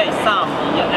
Okay, Sam.